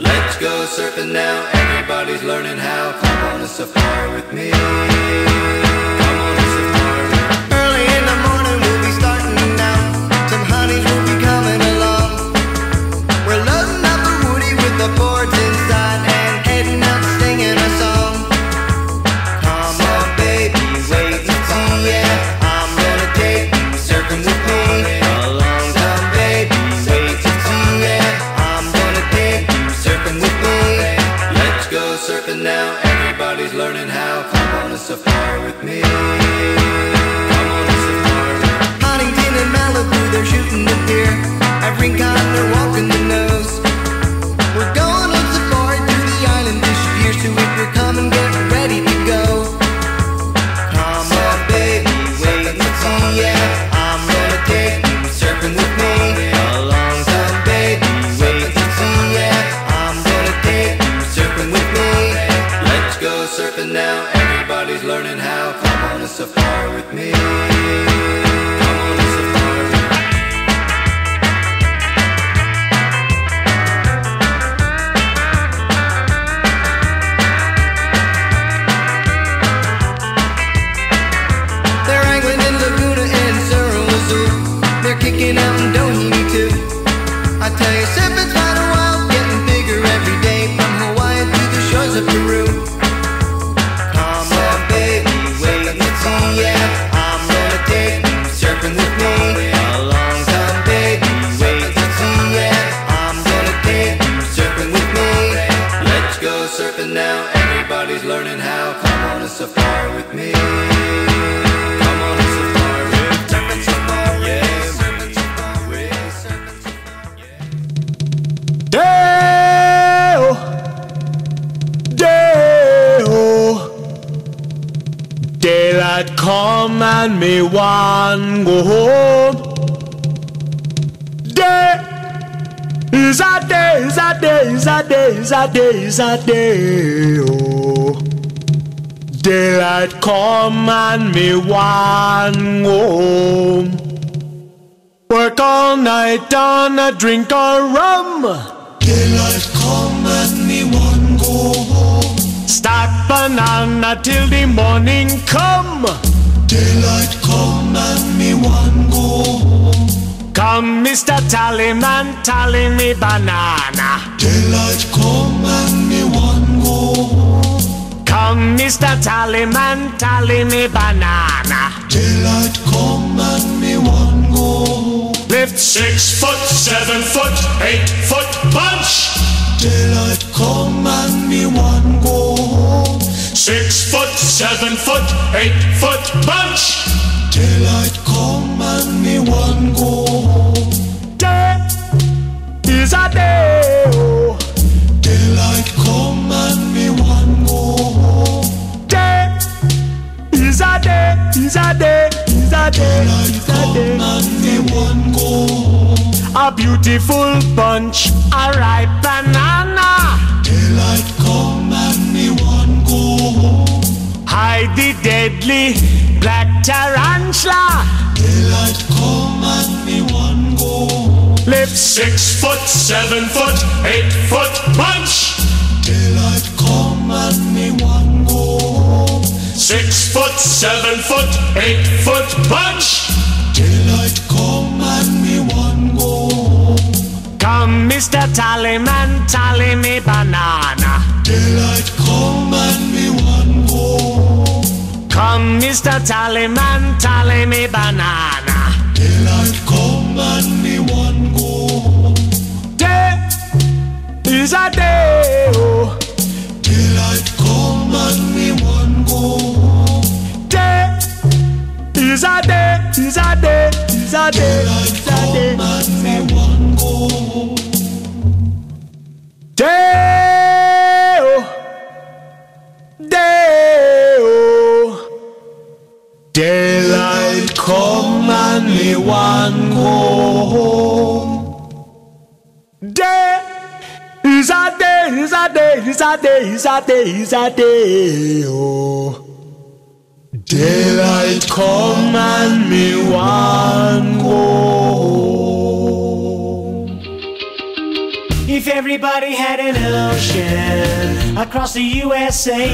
Let's go surfing now. Everybody's learning how. Come on a safari with me. And me one go home. Day is a day, is a day, is a day, is a day, is a day. Oh. Daylight come and me one go home. Work all night on a drink of rum. Daylight come and me one go home. Stack banana till the morning come. Daylight come and me one go home. Come, Mr. Tallyman, tally me banana. Daylight come and me one go home. Come, Mr. Tallyman, tally me banana. Daylight come and me one go home. Lift six foot, seven foot, eight foot bunch. Daylight come and me one go home. Six foot, seven foot, eight foot bunch. Daylight come and me one go home. Day is a day. Oh. Daylight come and me one go home. Day is a day, is a day, is a day, Daylight is a come day. and me one go. A beautiful bunch, a ripe deadly black tarantula. Daylight come and me one go home. Six foot, seven foot, eight foot bunch. Daylight come and me one go. Six foot, seven foot, eight foot Mr. Tallyman, tally me banana. Daylight come and me one go. Day is a day. Oh. Daylight come and me one go. Day is a day, is a day, is a day, Daylight is a day. come and me one go a day, is a day, is a day, is a day, oh. Daylight come and me one go. If everybody had an ocean across the USA,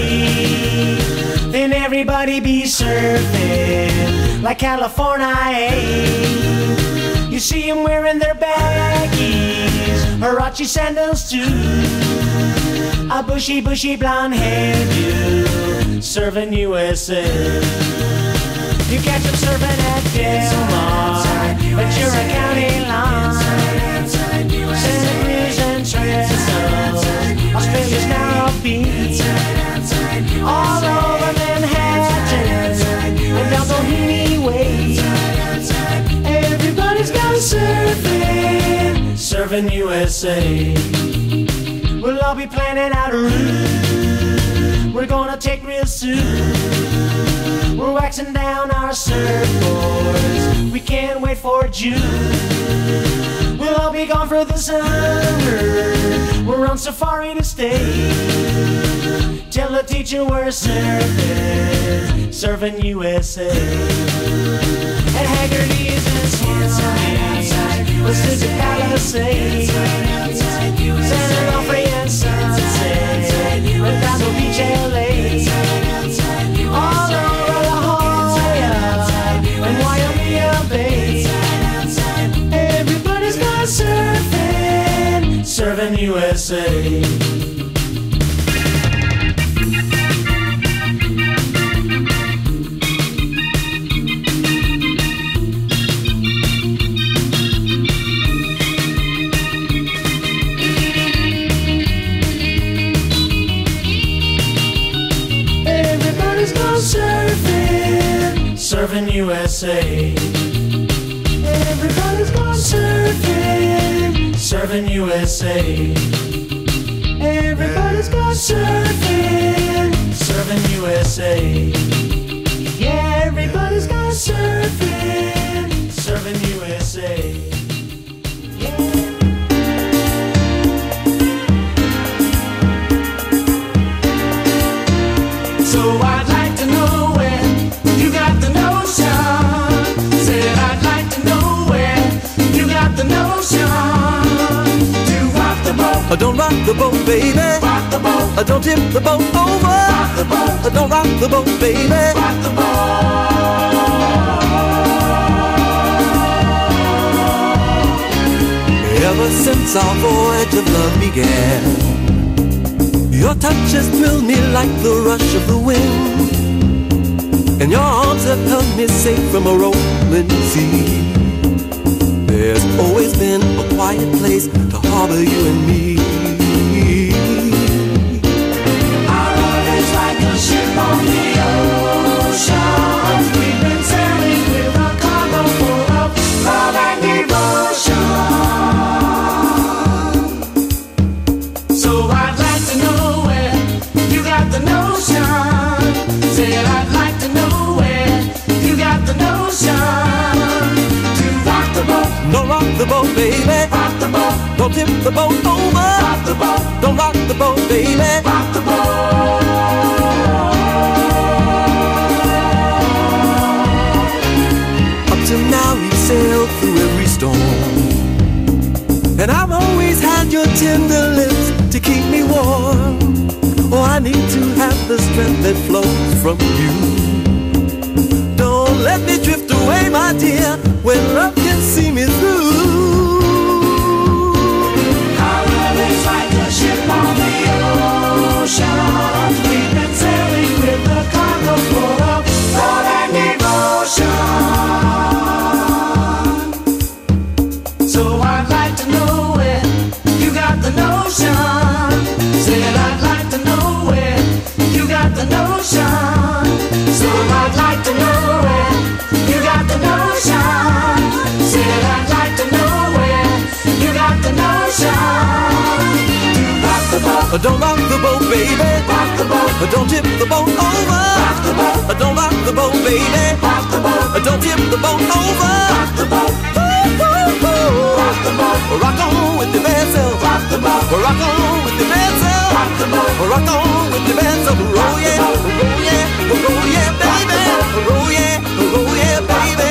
then everybody be surfing like California. Eh? You see them wearing their baggies, Huarache sandals too. A bushy, bushy blonde hairdo, serving USA. You catch them serving at Del Mar, a County line. Santa Cruz and Trestle, Australia's now beach. All over Manhattan and down Bohemian Way. Everybody's gone surfing, serving USA. We'll all be planning out a route. We're gonna take real soon. We're waxing down our surfboards. We can't wait for June. We'll all be gone for the summer. We're on safari to stay. Tell the teacher we're surfing, surfing USA. At Haggerty's and Swansea, let's visit Palisades. San Onofre and Everybody's gone surfing, surfing USA. Everybody's gone surfing, surfing USA. Everybody's gone surfing, surfing USA. Yeah, everybody's gone surfing, surfing USA. Rock the boat, baby. rock the boat, Uh, Don't tip the boat over. rock the boat, Uh, Don't rock the boat, baby. rock the boat. Ever since our voyage of love began, your touch has thrilled me like the rush of the wind, and your arms have held me safe from a rolling sea. There's always been a quiet place to harbor you and me. The boat over. rock the boat, Don't rock the boat, baby. rock the boat. Up till now we've sailed through every storm And I've always had your tender lips to keep me warm Oh, I need to have the strength that flows from you Don't let me drift away, my dear When love notion. So I'd like to know where you got the notion. Said I'd like to know where you got the notion. Rock the boat, Don't rock the boat, baby. Rock the boat, Don't tip the boat over. Rock the boat, Don't rock the boat, baby. Rock the boat, Don't tip the boat over. Rock the boat, rock the boat, Rock on with the vessel rock the boat, Rock on with the vessel rock the boat, Rock on with the vessel Roll yeah, roll yeah, roll yeah, baby. Roll yeah, roll yeah, baby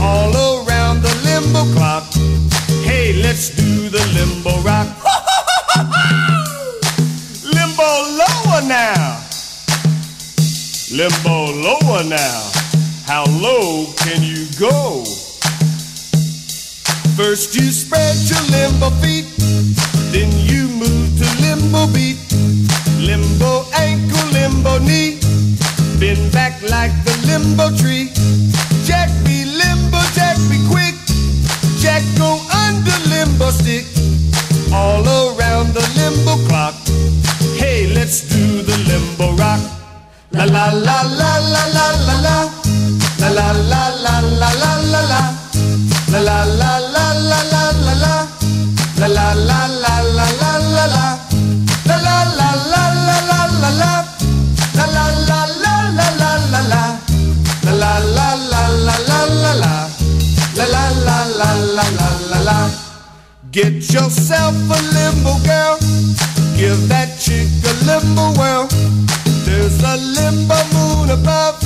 all around the limbo clock. Hey, let's do the limbo rock. limbo lower now. Limbo lower now. How low can you go? First you spread your limbo feet, then you move to limbo beat. Limbo ankle, limbo knee, bend back like the limbo tree. Limbo stick, all around the limbo clock. Hey, let's do the limbo rock. La la la la la la la Get yourself a limbo girl. Give that chick a limbo whirl. There's a limbo moon above.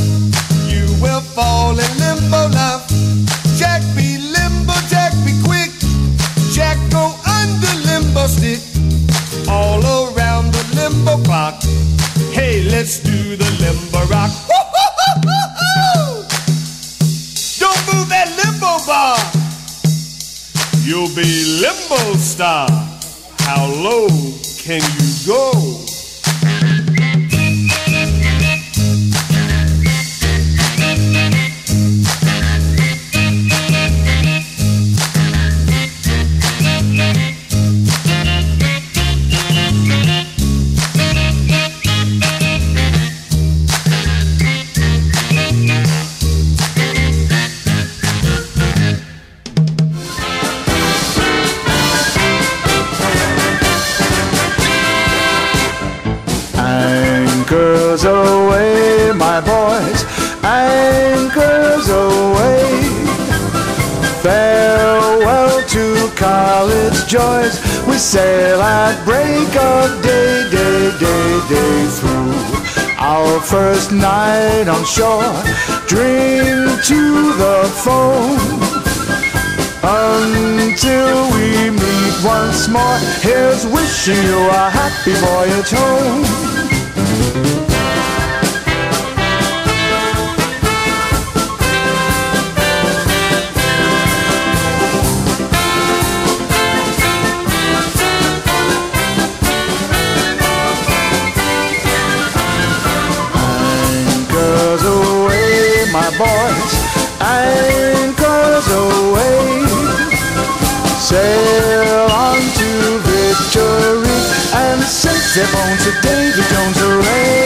Sail at break of day, day, day, day through our first night on shore. Drink to the foam until we meet once more. Here's wishing you a happy voyage home. Step on to David Jones are.